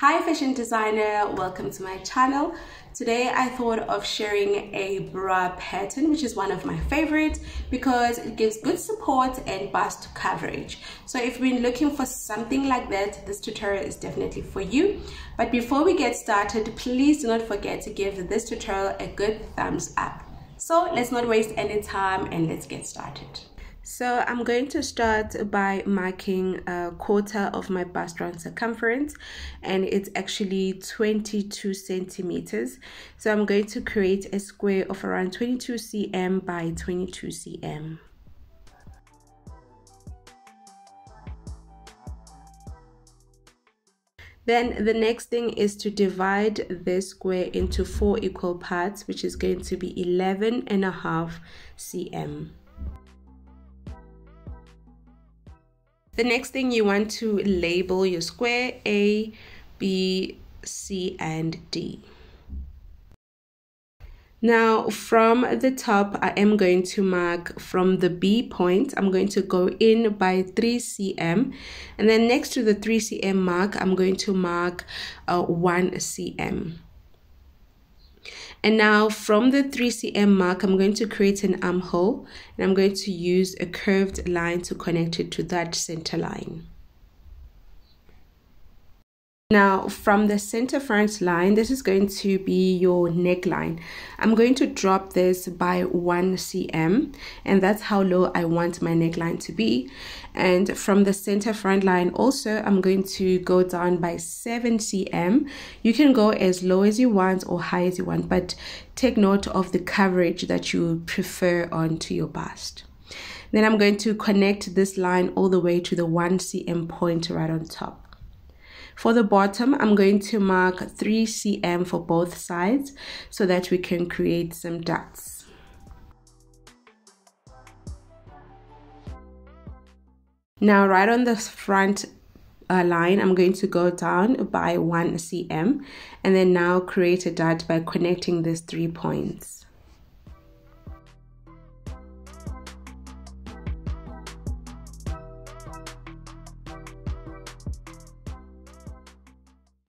Hi fashion designer, welcome to my channel. Today I thought of sharing a bra pattern which is one of my favorites because it gives good support and bust coverage. So if you've been looking for something like that, this tutorial is definitely for you. But before we get started, please do not forget to give this tutorial a good thumbs up. So let's not waste any time and let's get started. So I'm going to start by marking a quarter of my bust round circumference and it's actually 22 centimeters. So I'm going to create a square of around 22 cm by 22 cm. Then the next thing is to divide this square into four equal parts, which is going to be 11 and a half cm. The next thing you want to label your square A, B, C, and D. Now from the top, I am going to mark from the B point, I'm going to go in by 3 cm and then next to the 3 cm mark, I'm going to mark uh, 1 cm. And now from the 3 cm mark, I'm going to create an armhole and I'm going to use a curved line to connect it to that center line. Now from the center front line, this is going to be your neckline. I'm going to drop this by 1 cm and that's how low I want my neckline to be. And from the center front line also, I'm going to go down by 7 cm. You can go as low as you want or high as you want, but take note of the coverage that you prefer onto your bust. Then I'm going to connect this line all the way to the 1 cm point right on top. For the bottom, I'm going to mark 3 cm for both sides so that we can create some dots. Now, right on the front uh, line, I'm going to go down by 1 cm and then now create a dot by connecting these three points.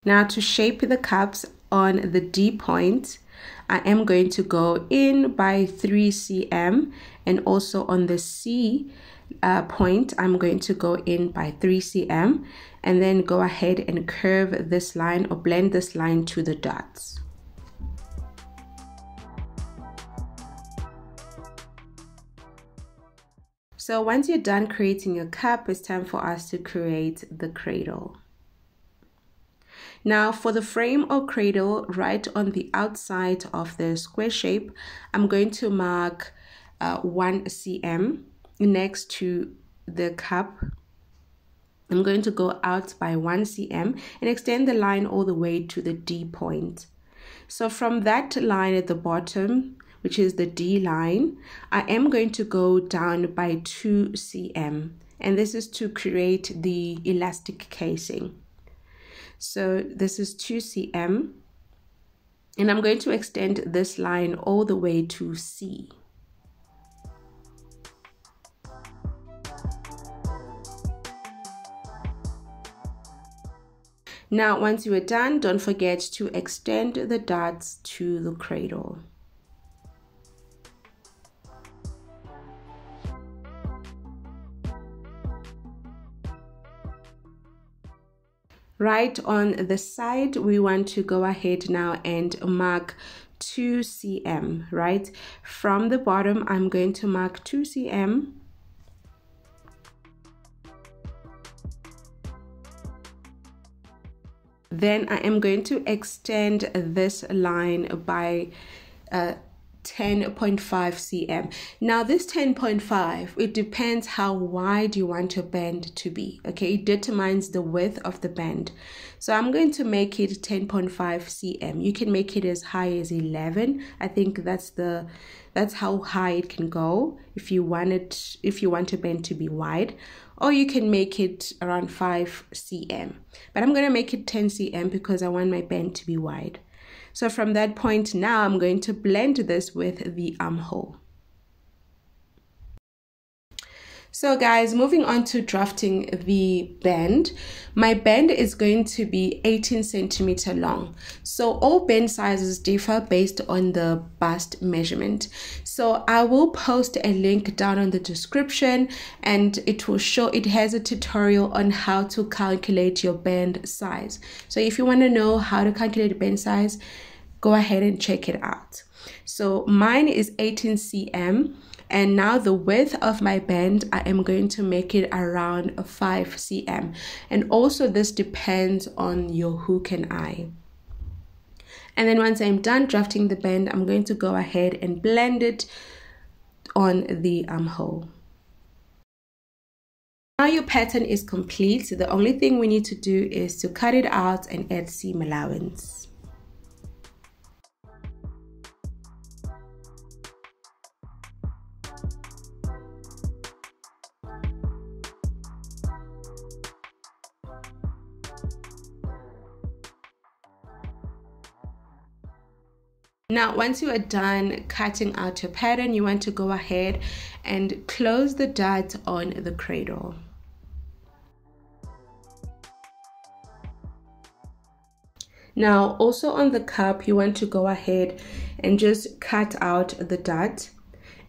Now to shape the cups on the D point, I am going to go in by 3 cm and also on the C uh, point, I'm going to go in by 3 cm and then go ahead and curve this line or blend this line to the dots. So once you're done creating your cup, it's time for us to create the cradle. Now for the frame or cradle right on the outside of the square shape, I'm going to mark uh, 1 cm next to the cup. I'm going to go out by 1 cm and extend the line all the way to the D point. So from that line at the bottom, which is the D line, I am going to go down by 2 cm and this is to create the elastic casing. So this is 2 cm. And I'm going to extend this line all the way to C. Now, once you are done, don't forget to extend the dots to the cradle. Right on the side we want to go ahead now and mark 2 cm right? From the bottom I'm going to mark 2 cm then I am going to extend this line by uh, 10.5 cm. Now this 10.5, it depends how wide you want your band to be, okay? It determines the width of the band. So I'm going to make it 10.5 cm. You can make it as high as 11. I think that's the that's how high it can go if you want it if you want your band to be wide or you can make it around 5 cm. But I'm going to make it 10 cm because I want my band to be wide. So from that point now, I'm going to blend this with the armhole. So guys, moving on to drafting the band. My band is going to be 18 centimeter long. So all band sizes differ based on the bust measurement. So I will post a link down in the description and it will show, it has a tutorial on how to calculate your band size. So if you want to know how to calculate band size, go ahead and check it out. So mine is 18 cm and now the width of my band I am going to make it around 5 cm and also this depends on your hook and eye and then once I'm done drafting the band I'm going to go ahead and blend it on the um, armhole now your pattern is complete. The only thing we need to do is to cut it out and add seam allowance Now, once you are done cutting out your pattern, you want to go ahead and close the dot on the cradle. Now, also on the cup, you want to go ahead and just cut out the dot.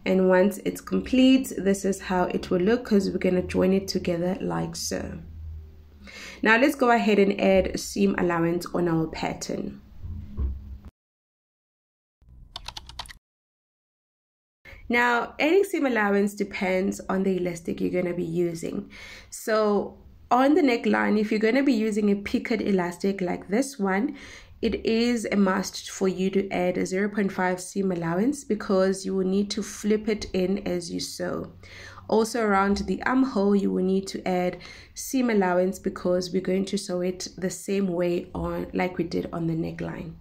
And once it's complete, this is how it will look because we're going to join it together like so. Now let's go ahead and add seam allowance on our pattern. Now, any seam allowance depends on the elastic you're going to be using. So on the neckline, if you're going to be using a picket elastic like this one, it is a must for you to add a 0.5 seam allowance because you will need to flip it in as you sew. Also around the armhole, you will need to add seam allowance because we're going to sew it the same way on like we did on the neckline.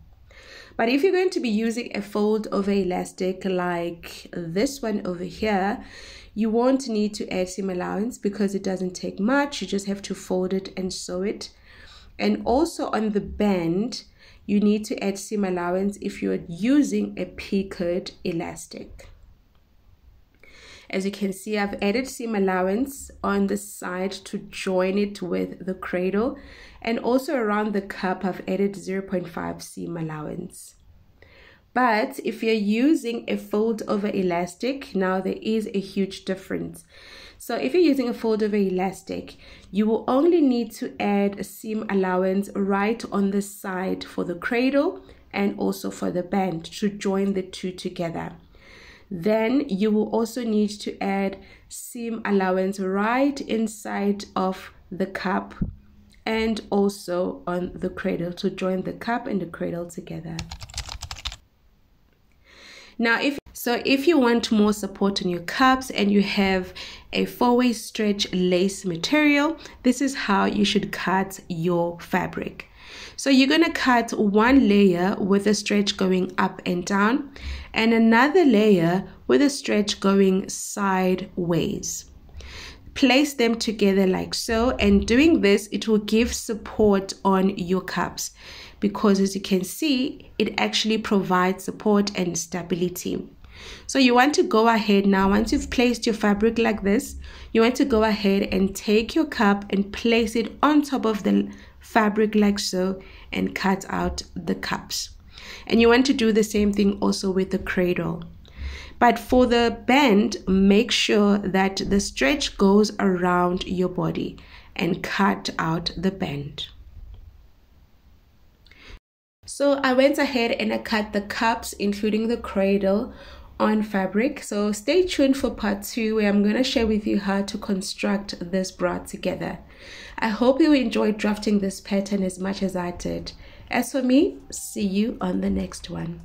But if you're going to be using a fold over elastic like this one over here, you won't need to add seam allowance because it doesn't take much. You just have to fold it and sew it. And also on the band, you need to add seam allowance if you're using a picot elastic. As you can see, I've added seam allowance on the side to join it with the cradle and also around the cup I've added 0.5 seam allowance. But if you're using a fold over elastic, now there is a huge difference. So if you're using a fold over elastic, you will only need to add a seam allowance right on the side for the cradle and also for the band to join the two together. Then you will also need to add seam allowance right inside of the cup and also on the cradle to join the cup and the cradle together. Now, if so, if you want more support on your cups and you have a four-way stretch lace material, this is how you should cut your fabric. So you're going to cut one layer with a stretch going up and down and another layer with a stretch going sideways. Place them together like so and doing this it will give support on your cups because as you can see it actually provides support and stability. So you want to go ahead now, once you've placed your fabric like this, you want to go ahead and take your cup and place it on top of the fabric like so and cut out the cups. And you want to do the same thing also with the cradle. But for the band, make sure that the stretch goes around your body and cut out the band. So I went ahead and I cut the cups, including the cradle, on fabric. So stay tuned for part two where I'm going to share with you how to construct this bra together. I hope you enjoyed drafting this pattern as much as I did. As for me, see you on the next one.